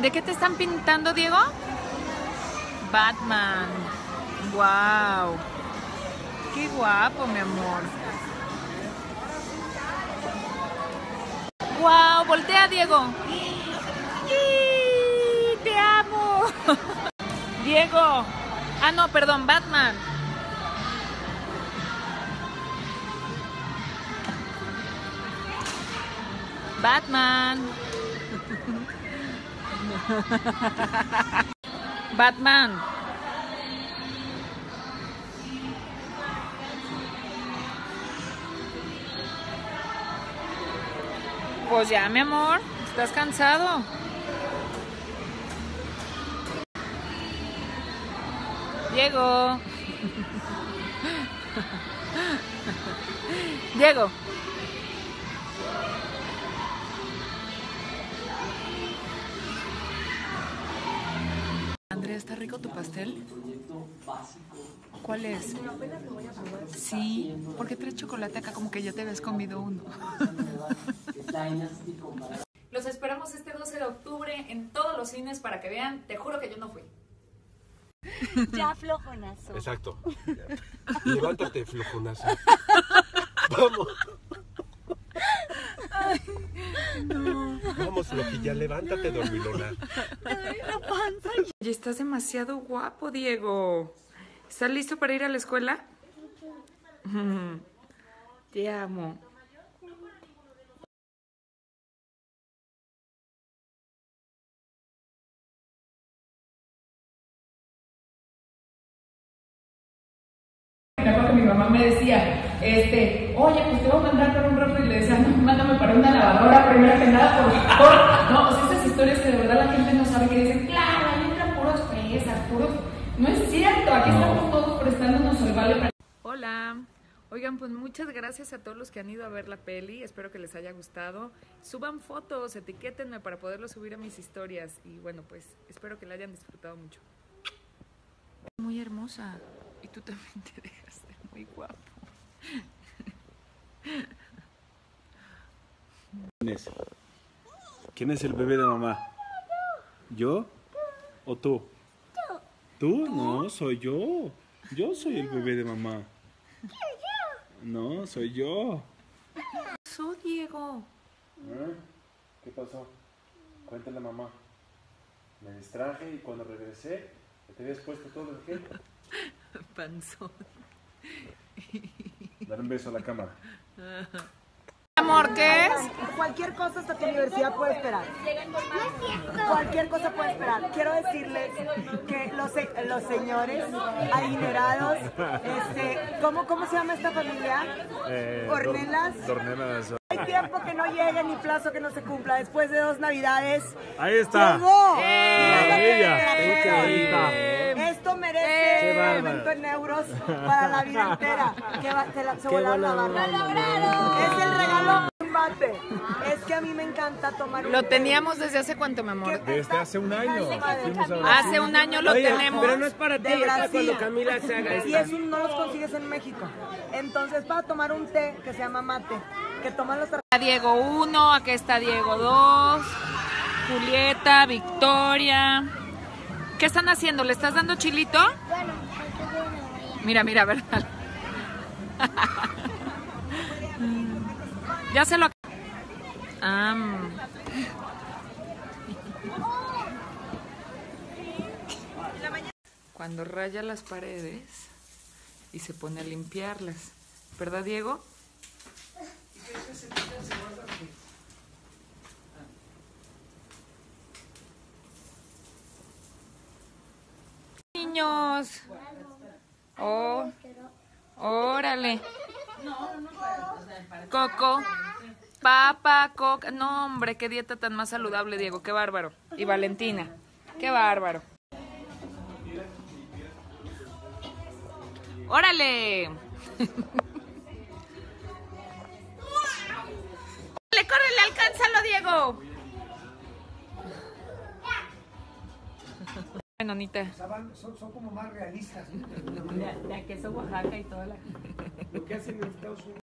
¿De qué te están pintando, Diego? Batman. Wow. Qué guapo, mi amor. Wow, voltea, Diego. Te amo. Diego. Ah, no, perdón, Batman. Batman. Batman. Pues ya, mi amor, estás cansado. Diego. Diego. Andrea, ¿está rico tu pastel? ¿Cuál es? Sí, porque trae chocolate acá como que ya te habías comido uno. Los esperamos este 12 de octubre en todos los cines para que vean. Te juro que yo no fui. Ya flojonazo. Exacto. Levántate, flojonazo. Vamos. Vamos, flojilla, levántate, dormilona. La panza. Estás demasiado guapo, Diego. ¿Estás listo para ir a la escuela? Te amo. Me acuerdo que mi mamá me decía, este, oye, pues te voy a mandar para un rato y le decía, no, mándame para una lavadora primero que nada, por favor. No, o sea, esas historias que de verdad la gente no sabe que dicen, claro, ahí entran puros fresas, puros. No es cierto, aquí estamos todos prestándonos el vale para. Hola. Oigan, pues muchas gracias a todos los que han ido a ver la peli. Espero que les haya gustado. Suban fotos, etiquétenme para poderlo subir a mis historias. Y bueno, pues espero que la hayan disfrutado mucho. Muy hermosa. Y tú también te dejaste muy guapo. ¿Quién es? ¿Quién es el bebé de mamá? ¿Yo? ¿O tú? ¿Tú? No, soy yo. Yo soy el bebé de mamá. No, soy yo. Soy Diego. ¿Eh? ¿Qué pasó? Cuéntale a mamá. Me distraje y cuando regresé, te habías puesto todo el gel. Panzón. Dar un beso a la cámara. ¿qué es? Cualquier cosa hasta tu universidad puede esperar. Cualquier cosa puede esperar. Quiero decirles que los, se- los señores adinerados, este, ¿cómo, ¿cómo se llama esta familia? Ornelas. Dornelas. Hay tiempo que no llegue ni plazo que no se cumpla. Después de dos navidades. Ahí está. ¡Llegó! maravilla! ¡Eh! Esto merece un evento en euros para la vida entera. Que va- se, la, se volaron la barra. Es el regalo mate. Es que a mí me encanta tomar un Lo teníamos desde hace cuánto, mi amor. Desde hace un año. A Hace un año lo tenemos. Pero no es para ti, es para cuando Camila se haga Y eso no los consigues en México. Entonces, para tomar un té que se llama mate, que toman los Está Diego 1, aquí está Diego 2, Julieta, Victoria. ¿Qué están haciendo? ¿Le estás dando chilito? Mira, mira, a ver. Ya se lo... Ah. Cuando raya las paredes y se pone a limpiarlas. ¿Verdad, Diego? Niños. Oh. Órale. Coco. Papa, coca. No, hombre, qué dieta tan más saludable, Diego. Qué bárbaro. Y Valentina. Qué bárbaro. ¡Órale! ¡Córrele, córrele! ¡Alcánzalo, Diego! Nonita. Son, son como más realistas. De, queso Oaxaca y toda la... Lo que hacen en Estados Unidos.